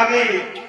Amém.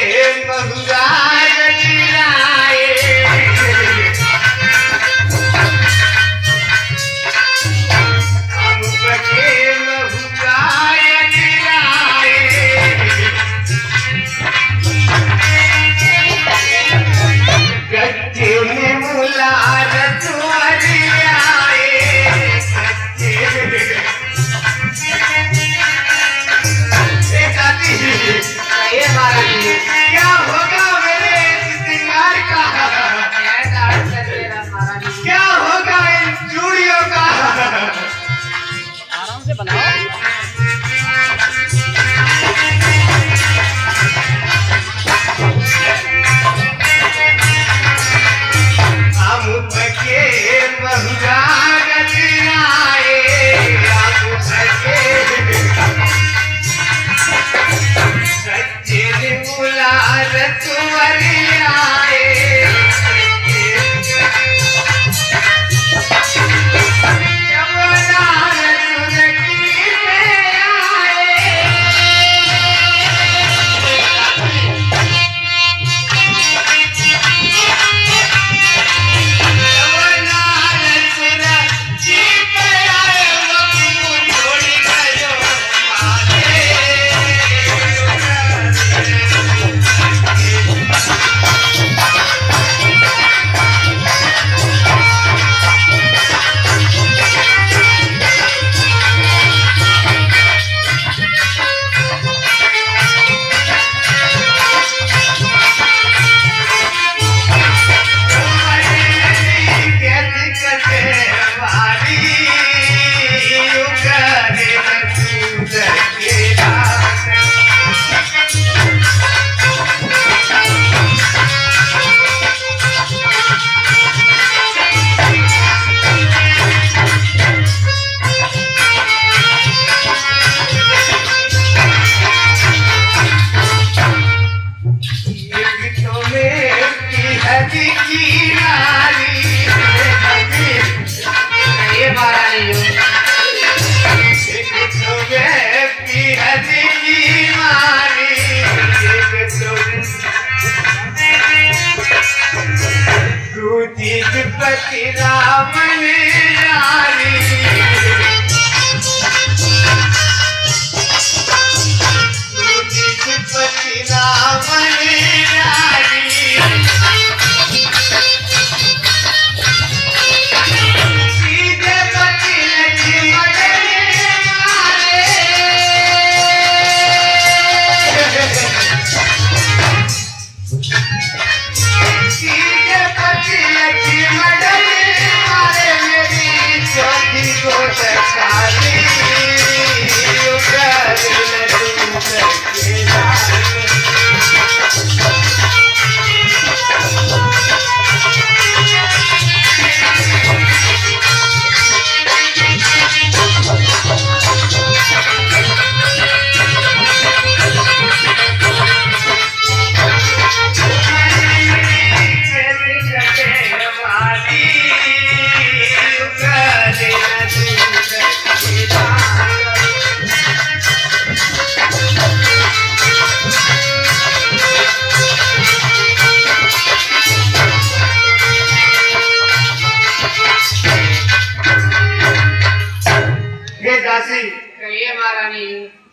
Hey, hey,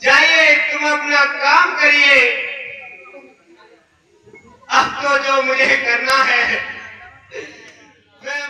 जाइए तुम अपना काम करिए। अब तो जो मुझे करना है मैं